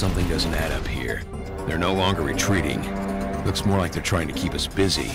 Something doesn't add up here. They're no longer retreating. Looks more like they're trying to keep us busy.